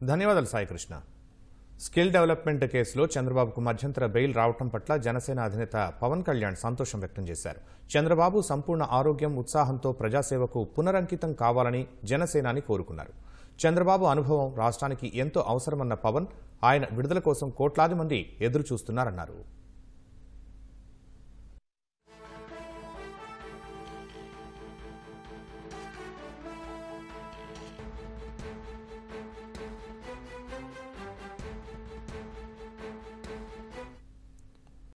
ధన్యవాదాలు Saikrishna skill development కేసులో చంద్రబాబుకు మధ్యంతర బెయిల్ రావటం పట్ల జనసేన అధినేత పవన్ కళ్యాణ్ సంతోషం వ్యక్తం చేశారు. చంద్రబాబు సంపూర్ణ ఆరోగ్యం ఉత్సాహంతో ప్రజాసేవకు పునరంకితం కావాలని జనసేనాని కోరుకున్నారు. చంద్రబాబు అనుభవం రాష్ట్రానికి ఎంతో అవసరమన్న పవన్ ఆయన విడుదల కోసం కోట్లాది మంది ఎదురు చూస్తున్నారన్నారు